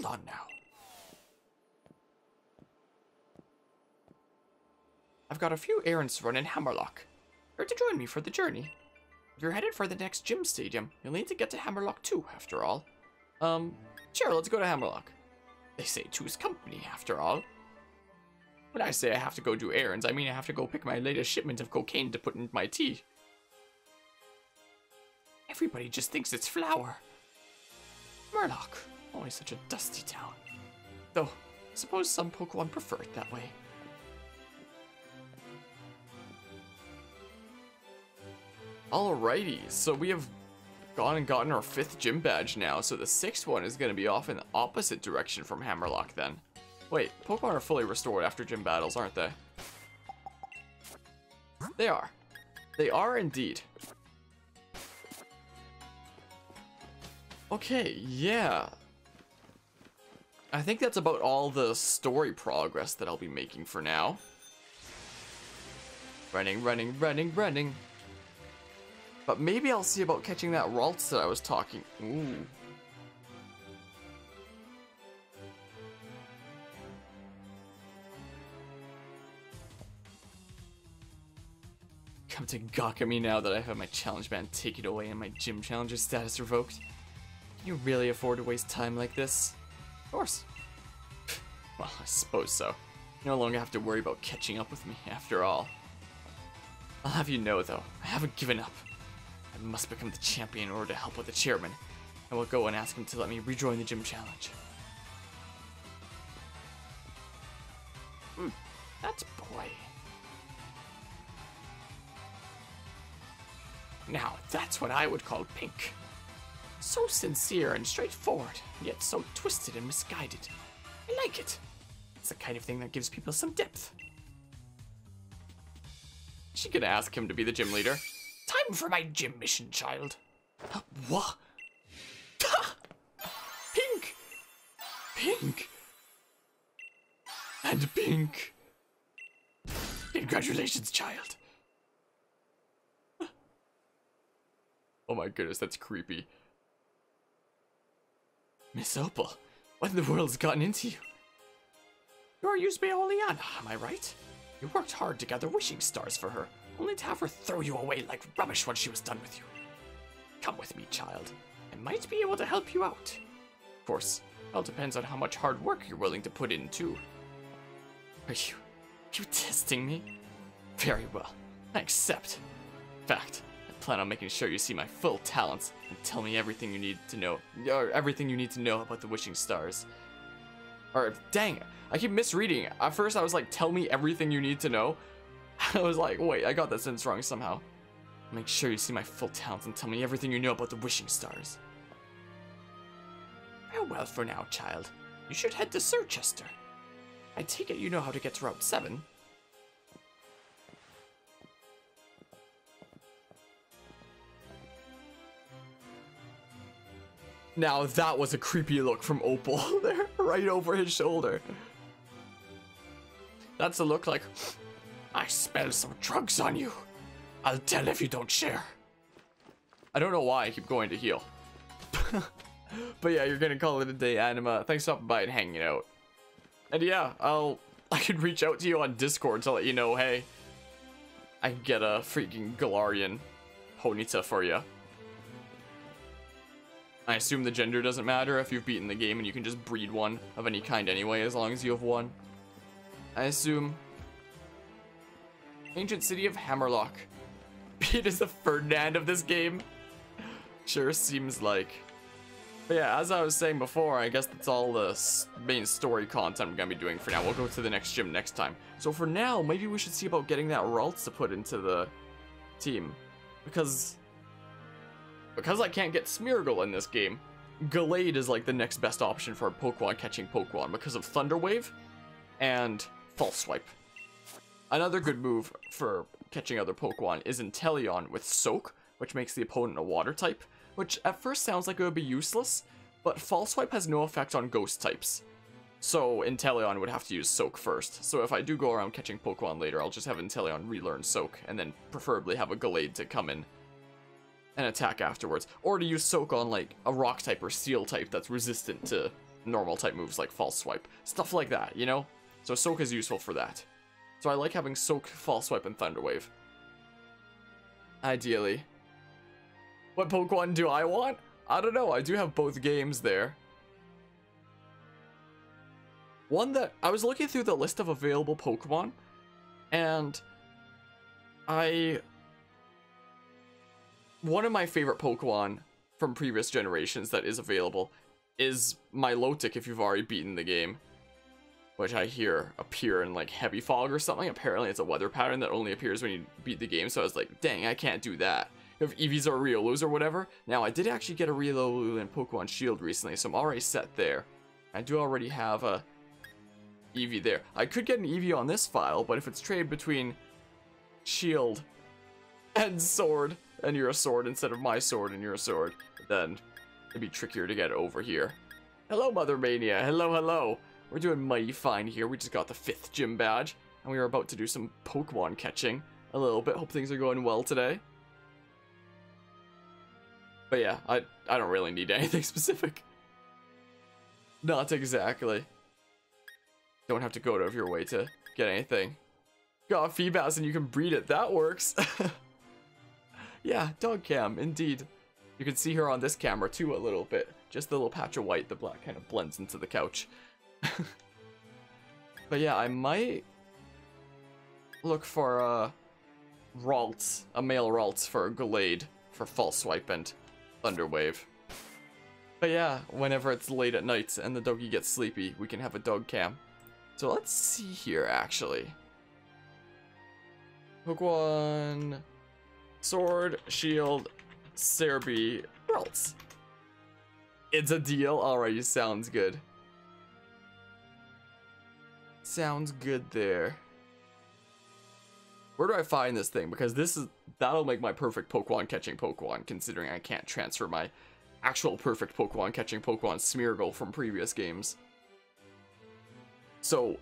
hold on now. I've got a few errands to run in Hammerlocke. Here to join me for the journey. If you're headed for the next gym stadium, you'll need to get to Hammerlocke too, after all. Um, sure, let's go to Hammerlocke. They say two's company, after all. When I say I have to go do errands, I mean I have to go pick my latest shipment of cocaine to put in my tea. Everybody just thinks it's flour. Murloc, always such a dusty town. Though, I suppose some Pokemon prefer it that way. Alrighty, so we have gone and gotten our fifth gym badge now, so the sixth one is going to be off in the opposite direction from Hammerlocke then. Wait, Pokemon are fully restored after gym battles, aren't they? They are. They are indeed. Okay, yeah. I think that's about all the story progress that I'll be making for now. Running, running, running, running. But maybe I'll see about catching that Ralts that I was talking. Ooh. Come to gawk at me now that I have my challenge band taken away and my gym challenger status revoked. Can you really afford to waste time like this? Of course. Well, I suppose so. You no longer have to worry about catching up with me, after all. I'll have you know, though, I haven't given up. I must become the champion in order to help with the chairman. I will go and ask him to let me rejoin the gym challenge. Hmm, that's boy. Now, that's what I would call pink. So sincere and straightforward, yet so twisted and misguided. I like it. It's the kind of thing that gives people some depth. She could ask him to be the gym leader. Time for my gym mission, child. What? Pink! Pink! And pink! Congratulations, child. Oh my goodness, that's creepy. Miss Opal, what in the world's gotten into you? You're by Oleana, am I right? You worked hard to gather wishing stars for her, only to have her throw you away like rubbish when she was done with you. Come with me, child. I might be able to help you out. Of course, it all depends on how much hard work you're willing to put in, too. Are you... you testing me? Very well. I accept. In fact, plan on making sure you see my full talents and tell me everything you need to know, or everything you need to know about the wishing stars. Or, dang I keep misreading. At first I was like, tell me everything you need to know. I was like, wait, I got that sentence wrong somehow. Make sure you see my full talents and tell me everything you know about the wishing stars. Farewell for now, child. You should head to Circhester. I take it you know how to get to Route 7. Now that was a creepy look from Opal there, right over his shoulder. That's a look like, I smell some drugs on you. I'll tell if you don't share. I don't know why I keep going to heal. but yeah, you're gonna call it a day, Anima. Thanks for stopping by and hanging out. And yeah, I'll I could reach out to you on Discord to let you know, hey, I can get a freaking Galarian Ponyta for you. I assume the gender doesn't matter if you've beaten the game and you can just breed one of any kind anyway, as long as you have one. I assume. Ancient City of Hammerlocke. Pete is the Ferdinand of this game. Sure seems like. But yeah, as I was saying before, I guess that's all the main story content I'm gonna be doing for now. We'll go to the next gym next time. So for now, maybe we should see about getting that Ralts to put into the team. Because because I can't get Smeargle in this game, Gallade is like the next best option for a Pokemon catching Pokemon because of Thunder Wave and False Swipe. Another good move for catching other Pokemon is Inteleon with Soak, which makes the opponent a water type, which at first sounds like it would be useless, but False Swipe has no effect on ghost types. So Inteleon would have to use Soak first. So if I do go around catching Pokemon later, I'll just have Inteleon relearn Soak, and then preferably have a Gallade to come in and attack afterwards. Or to use Soak on like a rock type or steel type that's resistant to normal type moves like false swipe. Stuff like that, you know? So soak is useful for that. So I like having soak, false swipe, and thunder wave. Ideally. What Pokemon do I want? I don't know, I do have both games there. One that, I was looking through the list of available Pokemon, and I one of my favorite Pokemon from previous generations that is available is Milotic if you've already beaten the game. Which I hear appear in like heavy fog or something. Apparently it's a weather pattern that only appears when you beat the game. So I was like, dang, I can't do that. If Eevees are Riolus or whatever. Now I did actually get a Riolu in Pokemon Shield recently, so I'm already set there. I do already have a Eevee there. I could get an Eevee on this file, but if it's traded between Shield and Sword, and you're a sword instead of my sword and you're a sword, then it'd be trickier to get over here. Hello, Mother Mania. Hello, hello. We're doing mighty fine here. We just got the fifth gym badge, and we are about to do some Pokemon catching a little bit. Hope things are going well today. But yeah, I, I don't really need anything specific. Not exactly. Don't have to go out of your way to get anything. Got Feebas and you can breed it. That works. Yeah, dog cam, indeed. You can see her on this camera too a little bit. Just the little patch of white, the black kind of blends into the couch. but yeah, I might look for a Ralts, a male Ralts for a Gallade for False Swipe and Thunderwave. But yeah, whenever it's late at night and the doggy gets sleepy, we can have a dog cam. So let's see here, actually. Pokemon Sword, shield, Serebii, belts. It's a deal? Alright, sounds good. Sounds good there. Where do I find this thing? Because this is that'll make my perfect Pokemon catching Pokemon, considering I can't transfer my actual perfect Pokemon catching Pokemon Smeargle from previous games. So,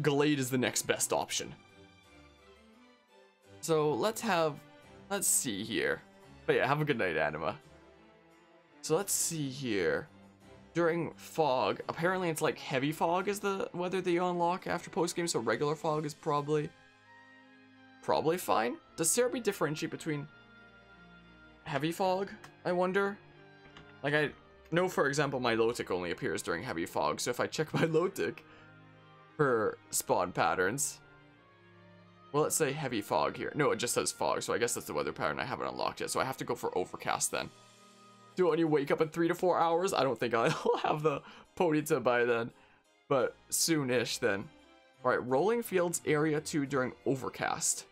Gallade is the next best option. So let's have Let's see here. But yeah, have a good night, Anima. So let's see here. During fog, apparently it's like heavy fog is the weather that you unlock after post-game, so regular fog is probably probably fine. Does Serebii differentiate between heavy fog, I wonder? Like I know for example Milotic only appears during heavy fog, so if I check Milotic for spawn patterns, well, let's say heavy fog here. No, it just says fog, so I guess that's the weather pattern I haven't unlocked yet. So I have to go for overcast then. Do I only wake up in three to four hours? I don't think I'll have the Ponyta by then, but soonish then. All right, rolling fields area two during overcast.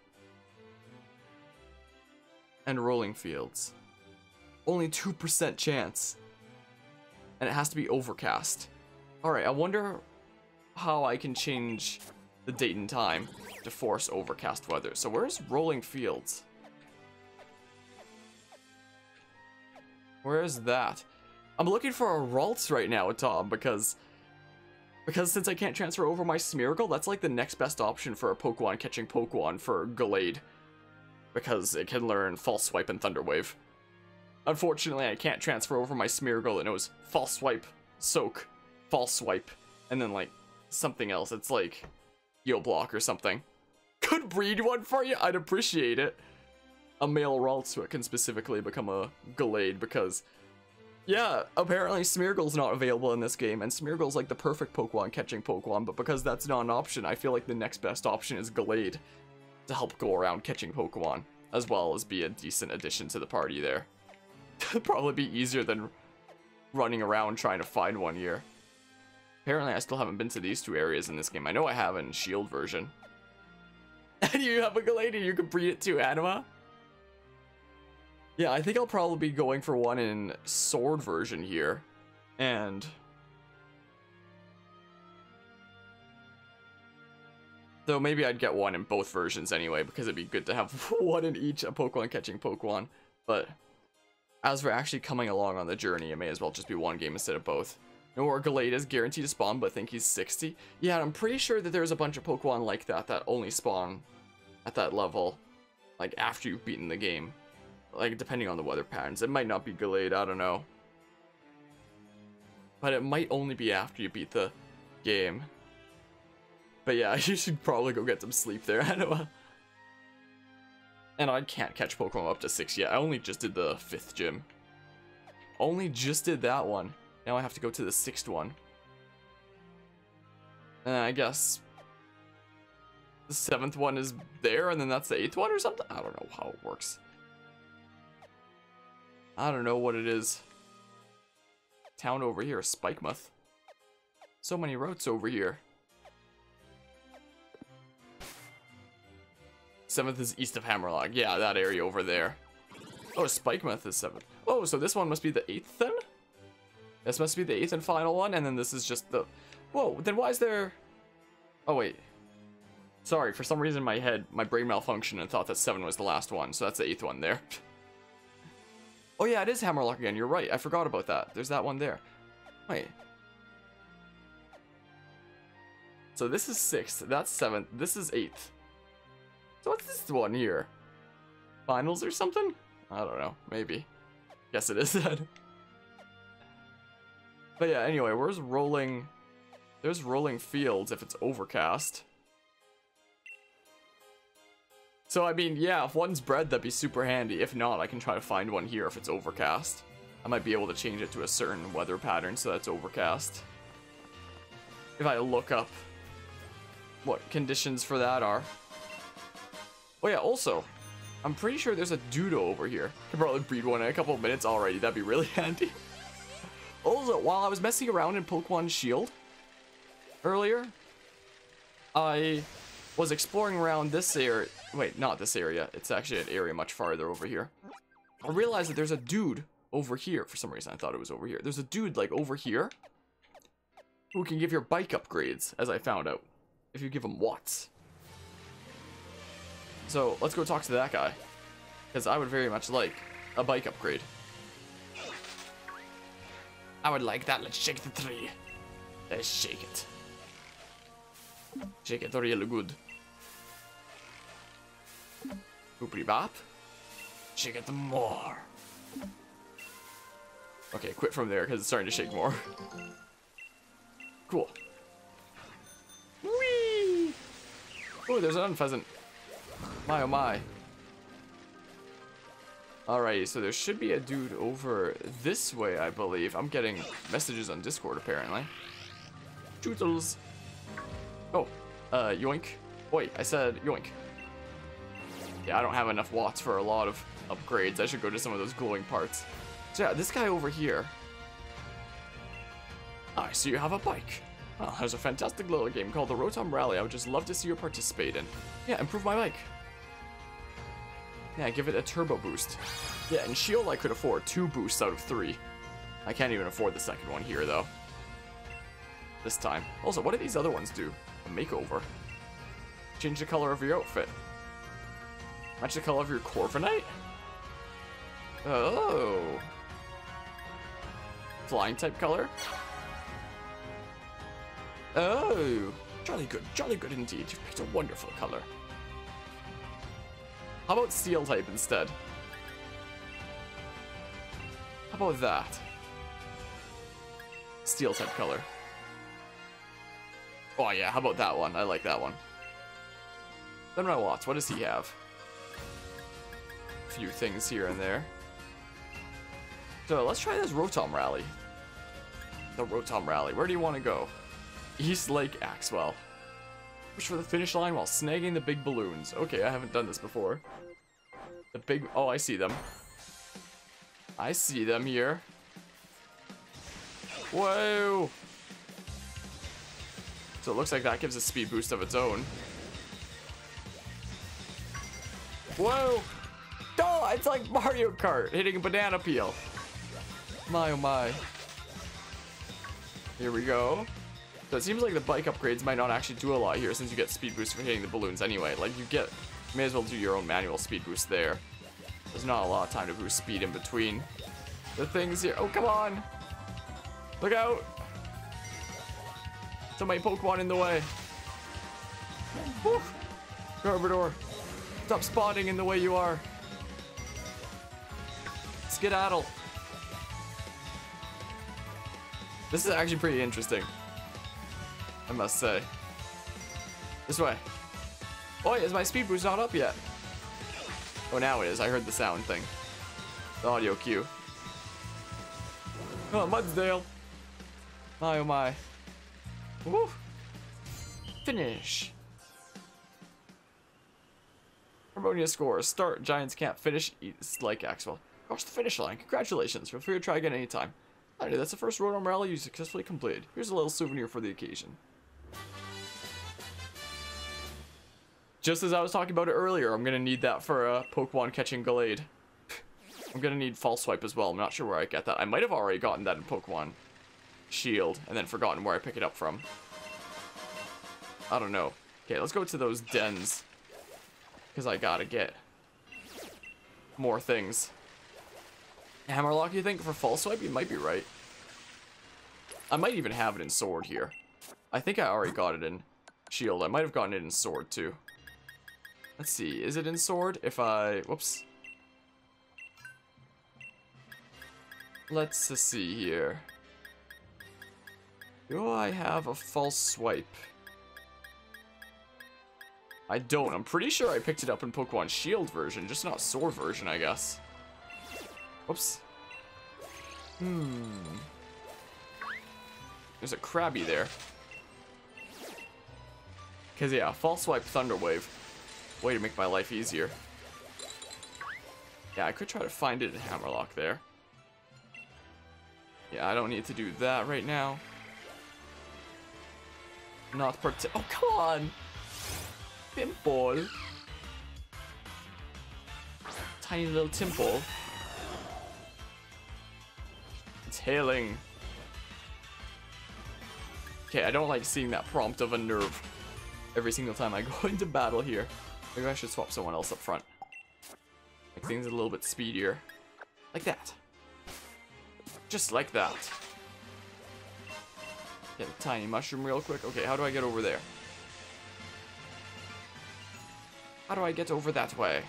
And rolling fields. Only 2% chance. And it has to be overcast. All right, I wonder how I can change the date and time to force overcast weather. So where's Rolling Fields? Where is that? I'm looking for a Ralts right now, Tom, because because since I can't transfer over my Smeargle, that's like the next best option for a Pokemon catching Pokemon for Gallade. Because it can learn False Swipe and Thunder Wave. Unfortunately, I can't transfer over my Smeargle that knows False Swipe, Soak, False Swipe, and then like something else. It's like Heal Block or something could breed one for you, I'd appreciate it. A male Ralts can specifically become a Gallade because, yeah, apparently Smeargle's not available in this game, and Smeargle's like the perfect Pokemon catching Pokemon, but because that's not an option, I feel like the next best option is Gallade to help go around catching Pokemon, as well as be a decent addition to the party there. It'd probably be easier than running around trying to find one here. Apparently I still haven't been to these two areas in this game. I know I have in Shield version. And you have a Galady, you can breed it to Anima. Yeah, I think I'll probably be going for one in sword version here. And... Though maybe I'd get one in both versions anyway, because it'd be good to have one in each, a Pokemon catching Pokemon. But as we're actually coming along on the journey, it may as well just be one game instead of both. Nor Gallade is guaranteed to spawn, but I think he's 60. Yeah, I'm pretty sure that there's a bunch of Pokemon like that that only spawn at that level, like after you've beaten the game. Like depending on the weather patterns. It might not be Gallade, I don't know. But it might only be after you beat the game. But yeah, you should probably go get some sleep there, Anima. And I can't catch Pokemon up to 6 yet. I only just did the 5th gym. Only just did that one. Now I have to go to the 6th one. And I guess the 7th one is there, and then that's the 8th one or something? I don't know how it works. I don't know what it is. Town over here, Spikemuth. So many routes over here. Seventh is east of Hammerlocke. Yeah, that area over there. Oh, Spikemuth is seventh. Oh, so this one must be the eighth then? This must be the eighth and final one, and then this is just the... Whoa, then why is there... Oh, wait. Sorry, for some reason my head, my brain malfunctioned and thought that seven was the last one, so that's the eighth one there. oh yeah, it is Hammerlocke again, you're right. I forgot about that. There's that one there. Wait. So this is sixth, that's seventh, this is eighth. So what's this one here? Finals or something? I don't know, maybe. Guess it is then. But yeah, anyway, where's rolling... There's rolling fields if it's overcast. So, I mean, yeah, if one's bred, that'd be super handy. If not, I can try to find one here if it's overcast. I might be able to change it to a certain weather pattern so that's overcast. If I look up what conditions for that are. Oh yeah, also, I'm pretty sure there's a Doodle over here. Can probably breed one in a couple of minutes already. That'd be really handy. also, while I was messing around in Pokemon Shield earlier, I was exploring around this area. Wait, not this area. It's actually an area much farther over here. I realized that there's a dude over here. For some reason, I thought it was over here. There's a dude, like, over here who can give your bike upgrades, as I found out, if you give him watts. So let's go talk to that guy. Because I would very much like a bike upgrade. I would like that. Let's shake the tree. Let's shake it. Shake it really good. Boopity bop. Shake it more. Okay, quit from there because it's starting to shake more. Cool. Whee! Oh, there's an unpheasant. My oh my. Alrighty, so there should be a dude over this way, I believe. I'm getting messages on Discord, apparently. Tootles. Oh, uh, yoink. Wait, I said yoink. Yeah, I don't have enough watts for a lot of upgrades. I should go to some of those glowing parts. So yeah, this guy over here. I see you have a bike. Oh, there's a fantastic little game called the Rotom Rally I would just love to see you participate in. Yeah, improve my bike. Yeah, give it a turbo boost. Yeah, and Shield I could afford two boosts out of three. I can't even afford the second one here, though. This time. Also, what do these other ones do? A makeover. Change the color of your outfit. Match the color of your Corviknight? Oh. Flying type color? Oh. Jolly good, jolly good indeed. You've picked a wonderful color. How about steel type instead? How about that? Steel type color. Oh yeah, how about that one? I like that one. Then my Watts, what does he have? Few things here and there. So let's try this Rotom Rally. The Rotom Rally. Where do you want to go? East Lake Axewell. Push for the finish line while snagging the big balloons. Okay, I haven't done this before. The big... Oh, I see them. I see them here. Whoa! So it looks like that gives a speed boost of its own. Whoa! Oh, it's like Mario Kart hitting a banana peel. My oh my. Here we go. So it seems like the bike upgrades might not actually do a lot here since you get speed boost for hitting the balloons anyway. Like you get, may as well do your own manual speed boost there. There's not a lot of time to boost speed in between the things here. Oh, come on. Look out. So many Pokemon in the way. Woo. Garbodor, stop spawning in the way you are. Skedaddle. This is actually pretty interesting. I must say. This way. Oh, is my speed boost not up yet? Oh, now it is. I heard the sound thing. The audio cue. Oh, Mudsdale. My oh my. Woo. Finish. Harmonia scores. Start, Giants camp. Finish, like Axewell. Cross the finish line. Congratulations. Feel free to try again anytime. That's the first Rotom rally you successfully completed. Here's a little souvenir for the occasion. Just as I was talking about it earlier, I'm gonna need that for a Pokemon catching Gallade. I'm gonna need False Swipe as well. I'm not sure where I get that. I might have already gotten that in Pokemon Shield and then forgotten where I pick it up from. I don't know. Okay, let's go to those dens. Because I gotta get more things. Hammerlocke, you think, for False Swipe? You might be right. I might even have it in Sword here. I think I already got it in Shield. I might have gotten it in Sword, too. Let's see, is it in sword? If I, whoops. Let's see here. Do I have a false swipe? I don't. I'm pretty sure I picked it up in Pokemon Shield version, just not Sword version, I guess. Whoops. Hmm. There's a Krabby there. Because, yeah, False Swipe Thunder Wave. Way to make my life easier. Yeah, I could try to find it in Hammerlocke there. Yeah, I don't need to do that right now. Not part. Oh, come on! Pimple. Tiny little Tympole. It's hailing. Okay, I don't like seeing that prompt of a nerve every single time I go into battle here. Maybe I should swap someone else up front. Make things a little bit speedier. Like that. Just like that. Get a tiny mushroom real quick. Okay, how do I get over there? How do I get over that way?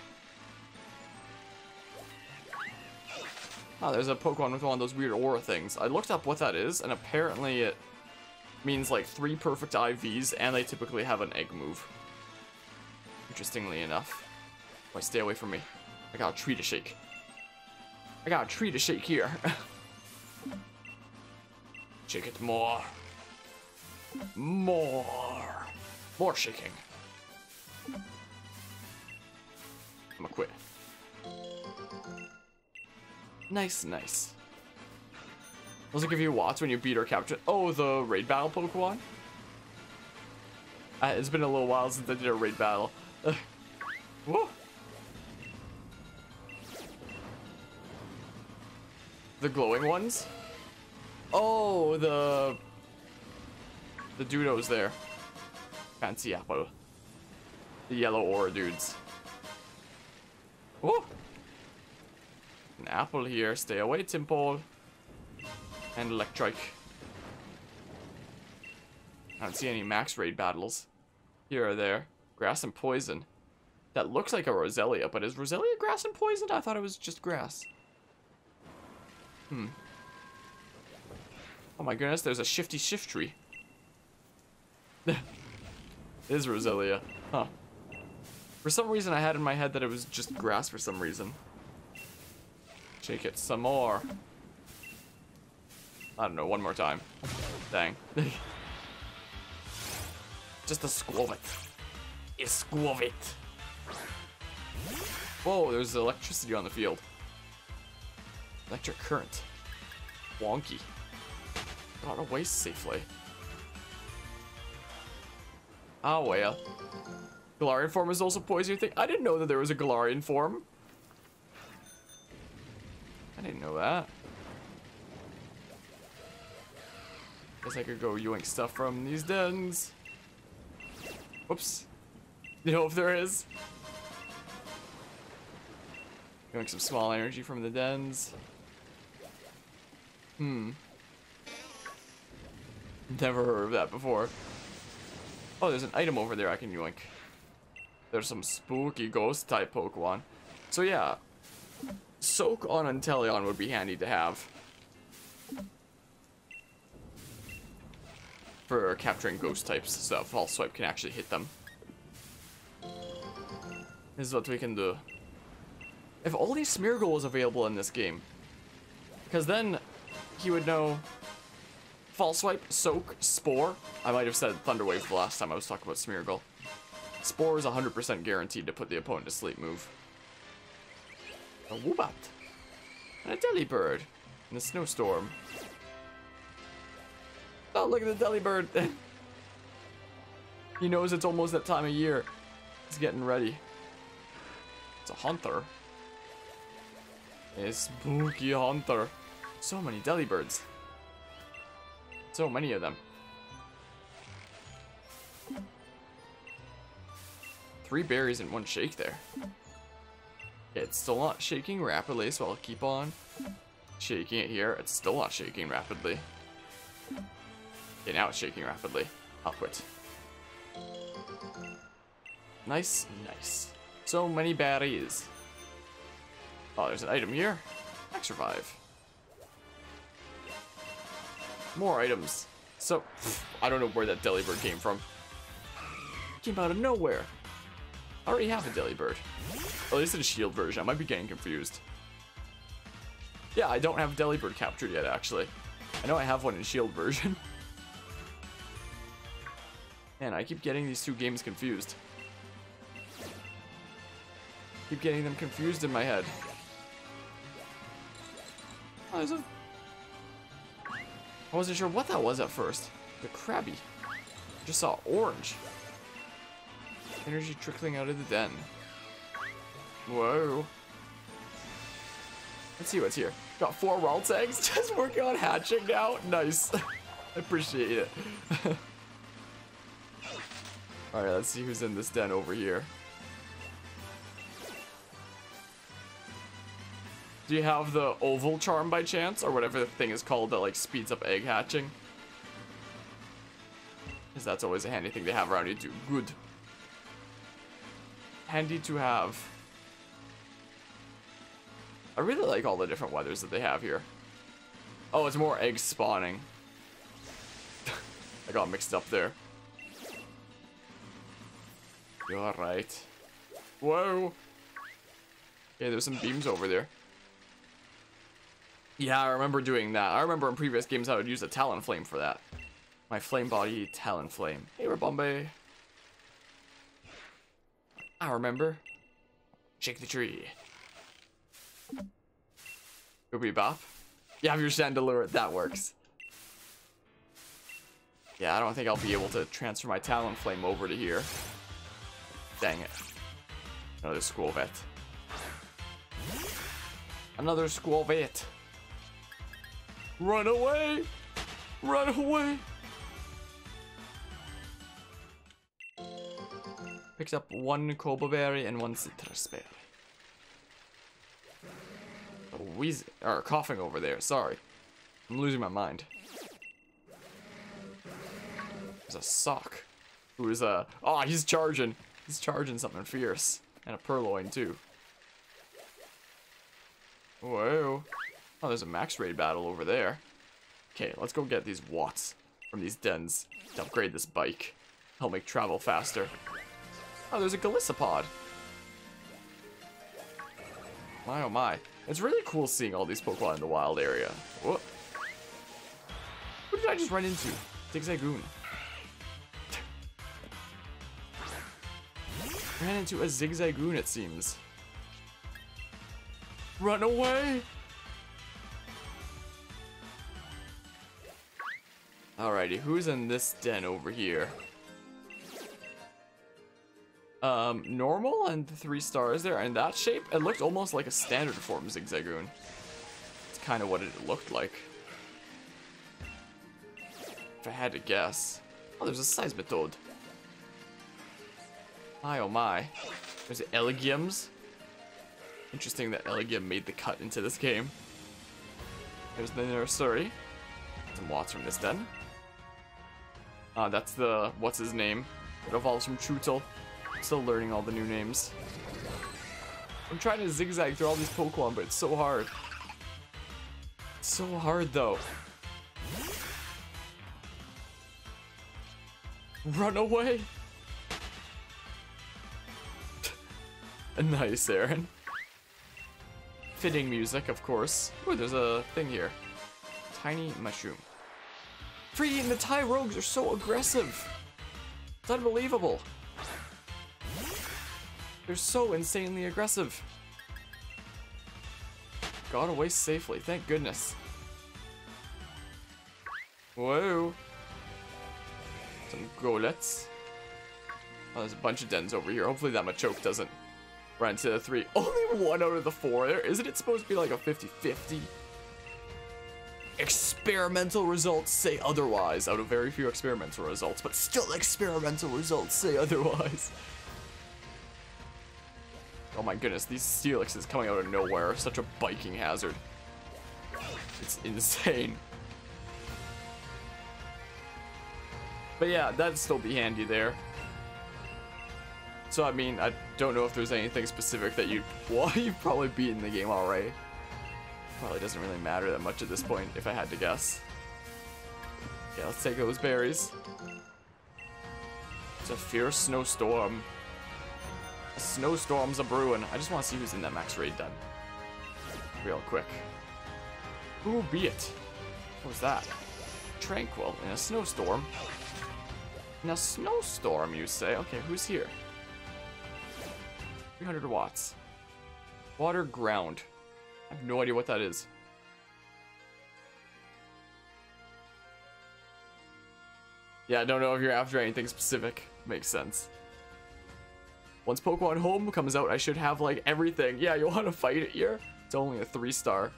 Oh, there's a Pokemon with one of those weird aura things. I looked up what that is, and apparently it means like three perfect IVs, and they typically have an egg move interestingly enough. Why stay away from me. I got a tree to shake. I got a tree to shake here. shake it more. More. More shaking. I'm gonna quit. Nice, nice. It give you watts when you beat or capture? Oh, the raid battle Pokemon? Uh, it's been a little while since I did a raid battle. Whoa. The glowing ones? Oh, the... The dudos there. Fancy apple. The yellow aura dudes. Whoa. An apple here. Stay away, Tympole. And Electrike. I don't see any max raid battles. Here or there. Grass and poison. That looks like a Roselia, but is Roselia grass and poison? I thought it was just grass. Hmm. Oh my goodness, there's a shifty shift tree. is Roselia. Huh. For some reason I had in my head that it was just grass for some reason. Shake it some more. I don't know, one more time. Dang. just a squab it. Squab it. Whoa, there's electricity on the field. Electric current. Wonky. Got away safely. Oh well. Galarian form is also poison, you think? I didn't know that there was a Galarian form. I didn't know that. Guess I could go yoink stuff from these dens. Whoops. You know if there is? Getting some small energy from the dens. Hmm. Never heard of that before. Oh, there's an item over there I can yoink. There's some spooky ghost type Pokemon. So yeah, Soak on Inteleon would be handy to have. for capturing ghost types so that False Swipe can actually hit them. This is what we can do. If only Smeargle was available in this game. Because then he would know False Swipe, Soak, Spore. I might have said Thunder Wave the last time I was talking about Smeargle. Spore is 100% guaranteed to put the opponent to sleep move. A Woobat. And a Delibird. In a Snowstorm. Oh, look at the Delibird. he knows it's almost that time of year. He's getting ready. It's a hunter. A spooky hunter. So many Delibirds. So many of them. Three berries in one shake there. It's still not shaking rapidly, so I'll keep on shaking it here. It's still not shaking rapidly. Okay, now it's shaking rapidly. I'll quit. Nice, nice. So many batteries. Oh, there's an item here. Max revive. More items. So, I don't know where that Delibird came from. came out of nowhere. I already have a Delibird. At least in shield version. I might be getting confused. Yeah, I don't have Delibird captured yet, actually. I know I have one in shield version. Man, I keep getting these two games confused. Keep getting them confused in my head. Oh, there's a... I wasn't sure what that was at first. The Krabby. Just saw orange. Energy trickling out of the den. Whoa. Let's see what's here. Got four Ralts eggs, just working on hatching now. Nice. I appreciate it. Alright, let's see who's in this den over here. Do you have the oval charm by chance? Or whatever the thing is called that like speeds up egg hatching? Because that's always a handy thing to have around you too. Good. Handy to have. I really like all the different weathers that they have here. Oh, it's more egg spawning. I got mixed up there. You're right. Whoa. Yeah, there's some beams over there. Yeah, I remember doing that. I remember in previous games I would use a Talonflame for that. My Flame Body Talonflame. Hey, Bombay. I remember. Shake the tree. Goopy Bop. You have your Chandelure, that works. Yeah, I don't think I'll be able to transfer my Talonflame over to here. Dang it. Another Skwovet. Another Skwovet. Run away! Run away! Picks up one Coba Berry and one Sitrus Berry. Wheeze or coughing over there, sorry. I'm losing my mind. There's a sock. Who is a oh he's charging. He's charging something fierce. And a Purrloin, too. Whoa. Oh, there's a max raid battle over there. Okay, let's go get these watts from these dens to upgrade this bike. Help make travel faster. Oh, there's a Golisopod. My oh my. It's really cool seeing all these Pokemon in the wild area. What? What did I just run into? Zigzagoon. Ran into a Zigzagoon, it seems. Run away! Alrighty, who's in this den over here? Um, normal and three stars there. And that shape, it looked almost like a standard form Zigzagoon. It's kind of what it looked like. If I had to guess. Oh, there's a Seismitoad. My oh my. There's Elegiums. Interesting that Elegium made the cut into this game. There's the nursery. Some watts from this den. Uh, that's the, what's his name? It evolves from Chewtle. Still learning all the new names. I'm trying to zigzag through all these Pokemon, but it's so hard. So hard, though. Run away. nice, Aaron. Fitting music, of course. Ooh, there's a thing here. Tiny mushroom. Free and the Tyrogues are so aggressive. It's unbelievable. They're so insanely aggressive. Got away safely, thank goodness. Whoa. Some golets. Oh, there's a bunch of dens over here. Hopefully that Machoke doesn't run into the three. Only one out of the four there. Isn't it supposed to be like a 50-50? Experimental results say otherwise. Out of very few experimental results, but still experimental results say otherwise. Oh my goodness, these Steelixes coming out of nowhere are such a biking hazard. It's insane. But yeah, that'd still be handy there. So I mean, I don't know if there's anything specific that you'd well, you've probably beaten the game already. Probably doesn't really matter that much at this point, if I had to guess. Yeah, let's take those berries. It's a fierce snowstorm. Snowstorm's a brewing. I just want to see who's in that max raid den. Real quick. Who be it? What was that? Tranquill in a snowstorm. In a snowstorm, you say? Okay, who's here? 300 watts. Water ground. I have no idea what that is. Yeah, I don't know if you're after anything specific. Makes sense. Once Pokemon Home comes out, I should have, like, everything. Yeah, you want to fight it here? It's only a three-star.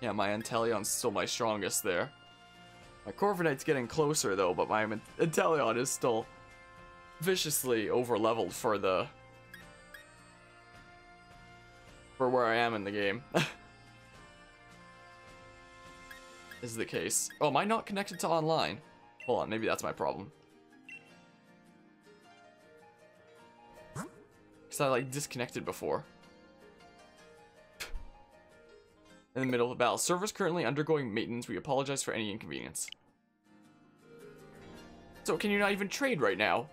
Yeah, my Inteleon's still my strongest there. My Corviknight's getting closer, though, but my Inteleon is still viciously over-leveled for the for where I am in the game. is the case. Oh, am I not connected to online? Hold on, maybe that's my problem. Because I, like, disconnected before. in the middle of the battle. Server's currently undergoing maintenance. We apologize for any inconvenience. So, can you not even trade right now?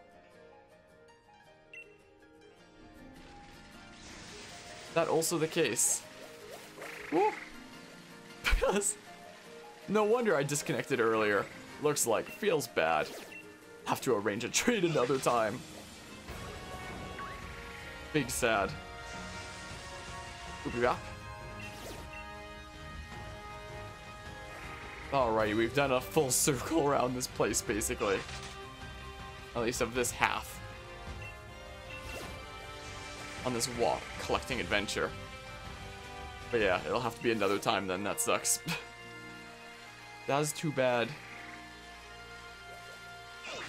that also the case? No wonder I disconnected earlier. Looks like feels bad. Have to arrange a trade another time. Big sad. Alright, we've done a full circle around this place, basically. At least of this half on this walk collecting adventure. But yeah, it'll have to be another time then, that sucks. that is too bad.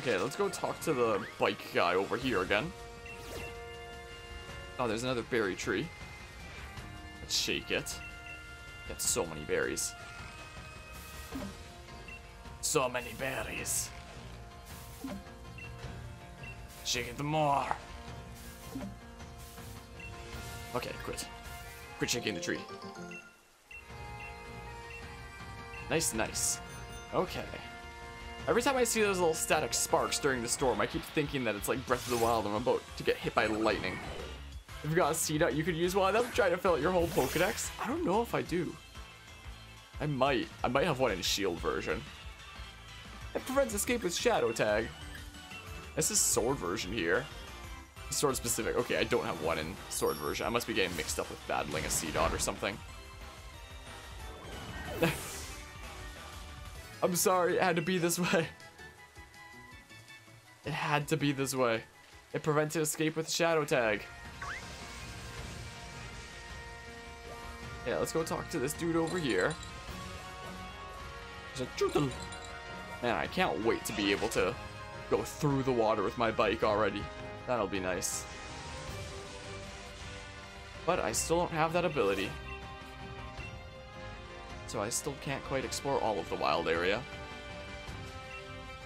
Okay, let's go talk to the bike guy over here again. Oh, there's another berry tree. Let's shake it. Get so many berries. So many berries. Shake it more. Okay, quit. Quit shaking the tree. Nice, nice. Okay. Every time I see those little static sparks during the storm, I keep thinking that it's like Breath of the Wild I'm about to get hit by lightning. If you got a Seedot you could use one them, trying to fill out your whole Pokedex? I don't know if I do. I might. I might have one in Shield version. It prevents escape with Shadow Tag. This is Sword version here. Sword specific. Okay, I don't have one in Sword version. I must be getting mixed up with battling a Seedot or something. I'm sorry, it had to be this way. It had to be this way. It prevented escape with Shadow Tag. Yeah, let's go talk to this dude over here. Man, I can't wait to be able to go through the water with my bike already. That'll be nice. But I still don't have that ability. So I still can't quite explore all of the wild area.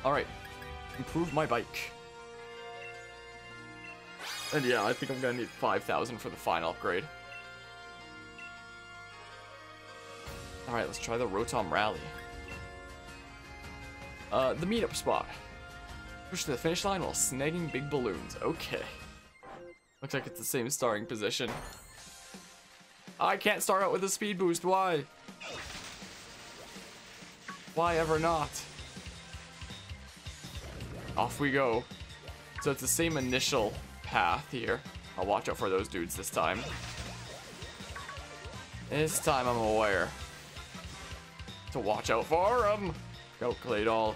Alright. Improve my bike. And yeah, I think I'm gonna need 5,000 for the final upgrade. Alright, let's try the Rotom Rally. Uh, the meetup spot. Push to the finish line while snagging big balloons. Okay. Looks like it's the same starting position. I can't start out with a speed boost. Why? Why ever not? Off we go. So it's the same initial path here. I'll watch out for those dudes this time. This time I'm aware to watch out for them. Go Claydol.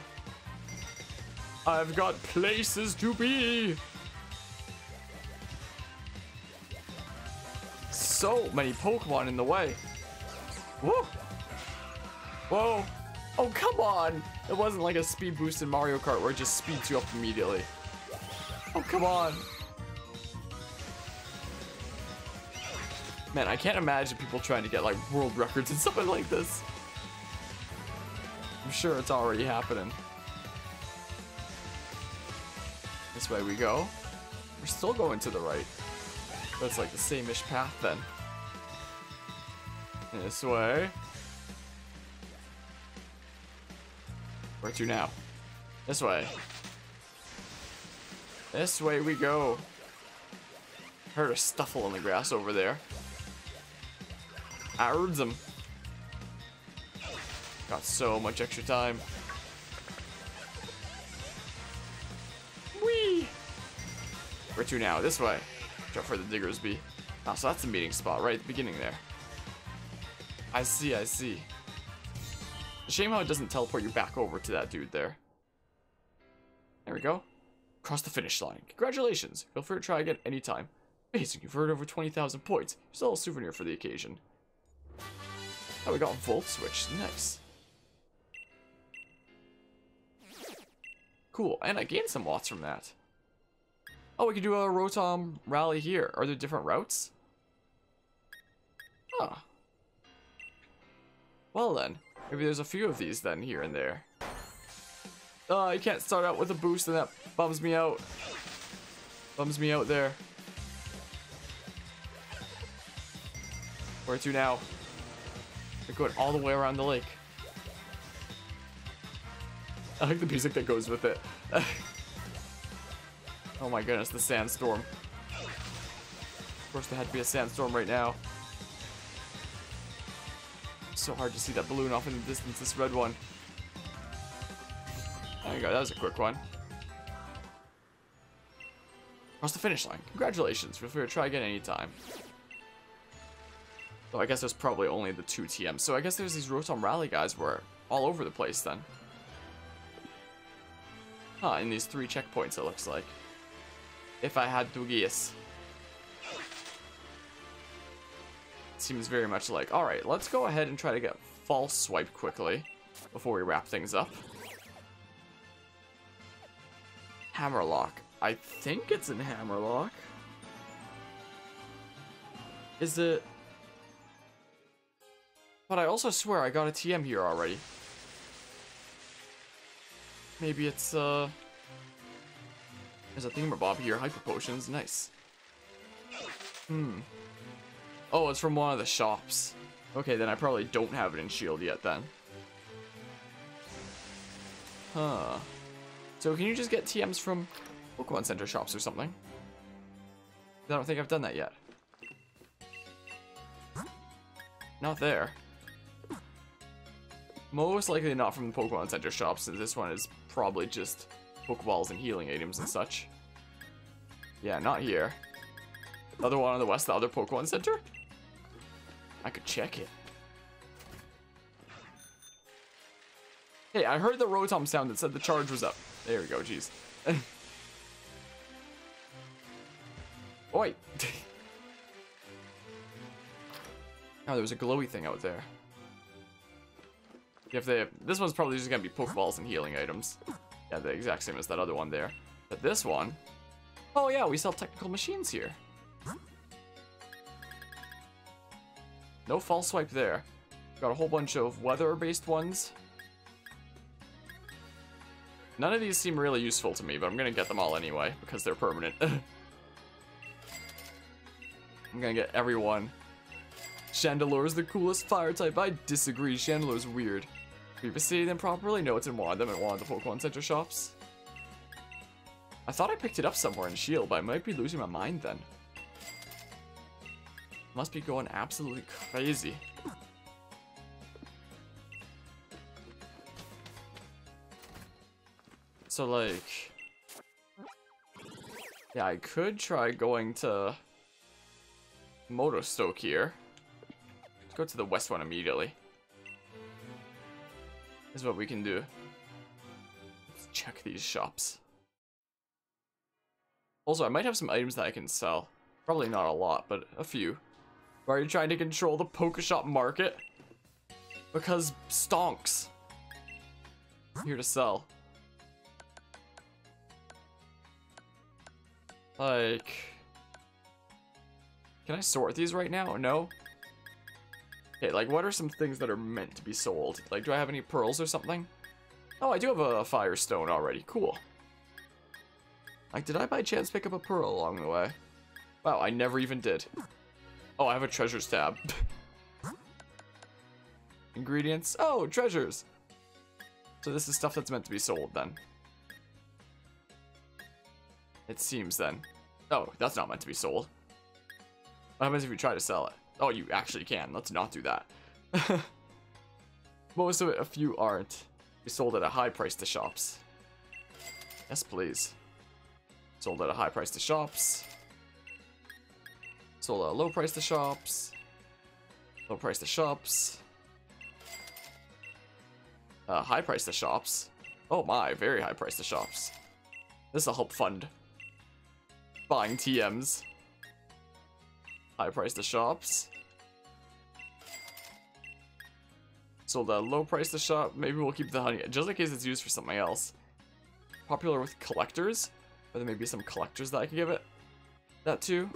I've got places to be. So many Pokemon in the way. Whoa. Whoa. Oh, come on. It wasn't like a speed boost in Mario Kart where it just speeds you up immediately. Oh, come on. Man, I can't imagine people trying to get like world records in something like this. I'm sure it's already happening. This way we go. We're still going to the right. That's like the same-ish path then. This way. Where to now? This way. This way we go. Heard a stuffle in the grass over there. I heard them. Got so much extra time. Whee! Where to now? This way. Watch for the Diggersby. Oh, ah, so that's the meeting spot right at the beginning there. I see, I see. Shame how it doesn't teleport you back over to that dude there. There we go. Cross the finish line. Congratulations. Feel free to try again anytime. Amazing, you've earned over 20,000 points. Here's a little souvenir for the occasion. Oh, we got Volt Switch. Nice. Cool, and I gained some watts from that. Oh, we could do a Rotom rally here. Are there different routes? Huh. Well then, maybe there's a few of these then here and there. Uh, oh, I can't start out with a boost and that bums me out. Bums me out there. Where to now? We're going all the way around the lake. I like the music that goes with it. oh my goodness, the sandstorm. Of course, there had to be a sandstorm right now. So hard to see that balloon off in the distance, this red one. There you go, that was a quick one. Across the finish line. Congratulations, feel free to try again anytime. So I guess there's probably only the two TMs. So I guess there's these Rotom Rally guys were all over the place then. Huh, in these three checkpoints it looks like. If I had guess. Seems very much like, alright, let's go ahead and try to get false swipe quickly before we wrap things up. Hammerlocke. I think it's in Hammerlocke. Is it... But I also swear I got a TM here already. Maybe it's, uh... There's a thingamabob here. Hyper potions. Nice. Hmm. Oh, it's from one of the shops. Okay, then I probably don't have it in shield yet then. Huh. So can you just get TMs from Pokemon Center shops or something? I don't think I've done that yet. Not there. Most likely not from the Pokemon Center shop, since this one is probably just Pokeballs and healing items and such. Yeah, not here. The other one on the west, the other Pokemon Center? I could check it. Hey, I heard the Rotom sound that said the charge was up. There we go, jeez. Oi! oh, there was a glowy thing out there. If they, this one's probably just gonna be Pokeballs and healing items. Yeah, the exact same as that other one there. But this one, oh yeah, we sell technical machines here. No false swipe there. Got a whole bunch of weather-based ones. None of these seem really useful to me, but I'm gonna get them all anyway, because they're permanent. I'm gonna get everyone. Chandelure's the coolest fire type. I disagree. Chandelure's weird. Previously them properly? No, it's in one of them at one of the Pokemon Center shops. I thought I picked it up somewhere in Shield, but I might be losing my mind then. Must be going absolutely crazy. So like... Yeah, I could try going to Motostoke here. Let's go to the west one immediately. Is what we can do. Let's check these shops. Also, I might have some items that I can sell. Probably not a lot, but a few. Are you trying to control the Pokeshop market? Because stonks. Here to sell. Like... Can I sort these right now? No? Okay, like what are some things that are meant to be sold? Like do I have any pearls or something? Oh, I do have a firestone already. Cool. Like did I by chance pick up a pearl along the way? Wow, I never even did. Oh, I have a treasures tab. Ingredients. Oh, treasures. So this is stuff that's meant to be sold then. It seems then. Oh, that's not meant to be sold. What happens if you try to sell it? Oh, you actually can. Let's not do that. Most of it, a few aren't. We sold at a high price to shops. Yes, please. Sold at a high price to shops. Sold at a low price to shops. Low price to shops. Uh, high price to shops. Oh my, very high price to shops. This will help fund buying TMs. High price to shops. Sold at a low price to shop. Maybe we'll keep the honey, just in case it's used for something else. Popular with collectors. but there may be some collectors that I can give it that too.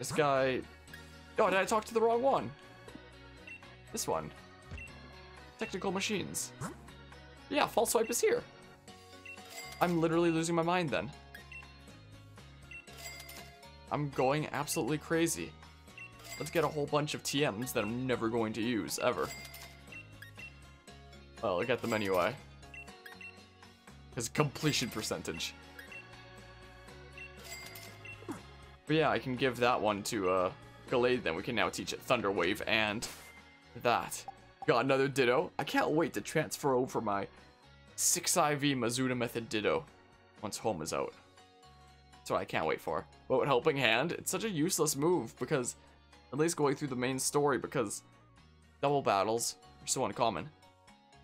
This guy... Oh, did I talk to the wrong one? This one. Technical machines. Yeah, false swipe is here. I'm literally losing my mind then. I'm going absolutely crazy. Let's get a whole bunch of TMs that I'm never going to use, ever. Well, I'll get them anyway. Because completion percentage. But yeah, I can give that one to uh, Gallade, then we can now teach it Thunder Wave and that. Got another Ditto. I can't wait to transfer over my 6IV Masuda Method Ditto once home is out. That's what I can't wait for. But with Helping Hand, it's such a useless move because, at least going through the main story, because double battles are so uncommon.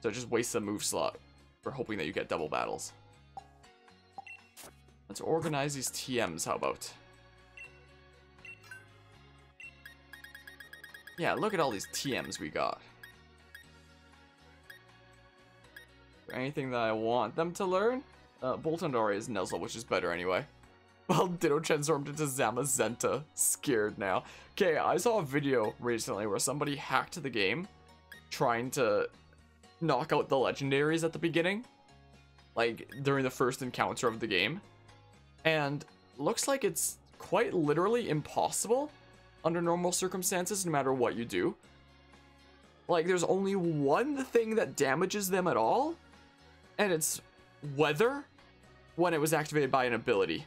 So just wastes a move slot for hoping that you get double battles. Let's organize these TMs, how about? Yeah, look at all these TMs we got. anything that I want them to learn? Uh, Boltundora is Nuzzle, which is better anyway. Well, Ditto transformed into Zamazenta. Scared now. Okay, I saw a video recently where somebody hacked the game trying to knock out the legendaries at the beginning. Like, during the first encounter of the game. And looks like it's quite literally impossible under normal circumstances, no matter what you do. Like, there's only one thing that damages them at all, and it's weather when it was activated by an ability.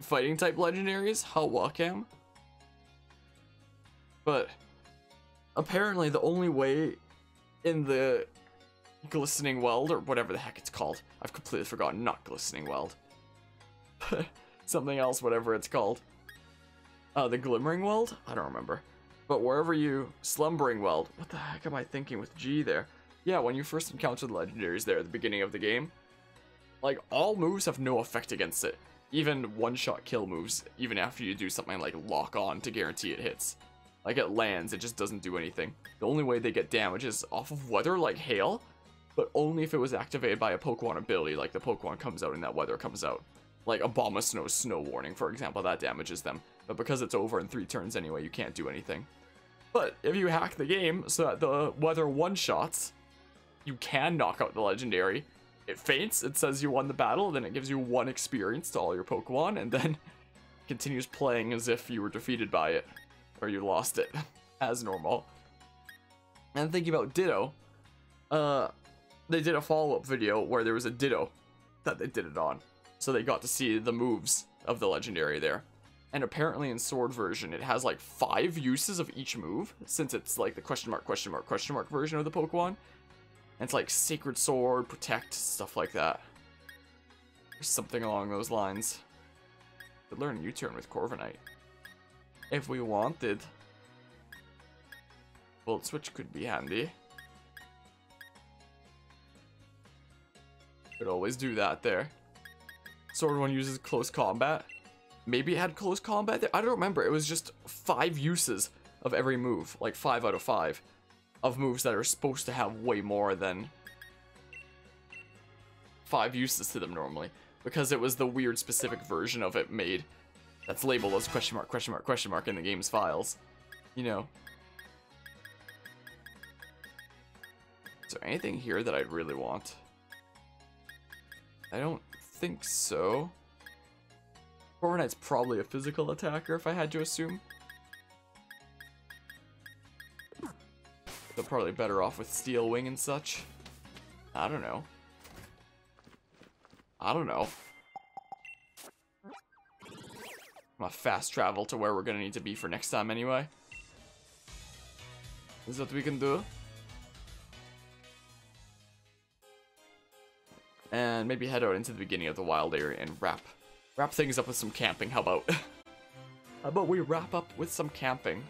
Fighting type legendaries, how welcome. But apparently the only way in the glistening weld or whatever the heck it's called. I've completely forgotten, not glistening weld. Something else, whatever it's called. Uh, the glimmering weld? I don't remember. But wherever you slumbering weld, what the heck am I thinking with G there? Yeah, when you first encounter the legendaries there at the beginning of the game, like, all moves have no effect against it. Even one-shot kill moves, even after you do something like lock on to guarantee it hits. Like, it lands, it just doesn't do anything. The only way they get damage is off of weather, like hail, but only if it was activated by a Pokemon ability, like the Pokemon comes out and that weather comes out. Like Abomasnow's Snow Warning, for example, that damages them. But because it's over in three turns anyway, you can't do anything. But if you hack the game so that the weather one-shots, you can knock out the legendary. It faints, it says you won the battle, then it gives you one experience to all your Pokemon, and then continues playing as if you were defeated by it, or you lost it. as normal. And thinking about Ditto, uh, they did a follow-up video where there was a Ditto that they did it on. So they got to see the moves of the Legendary there. And apparently in Sword version, it has like five uses of each move, since it's like the question mark, question mark, question mark version of the Pokemon. And it's like Sacred Sword, Protect, stuff like that. Something along those lines. Could learn U-turn with Corviknight. If we wanted. Volt Switch could be handy. Could always do that there. Sword one uses close combat. Maybe it had close combat there. I don't remember. It was just five uses of every move. Like five out of five. Of moves that are supposed to have way more than five uses to them normally. Because it was the weird specific version of it made that's labeled as question mark, question mark, question mark in the game's files. You know. Is there anything here that I'd really want? I don't think so. Corviknight's probably a physical attacker if I had to assume. They're probably better off with Steel Wing and such. I don't know. I don't know. I'm gonna fast travel to where we're gonna need to be for next time anyway. Is what we can do. And maybe head out into the beginning of the wild area and wrap wrap things up with some camping. How about? How about we wrap up with some camping?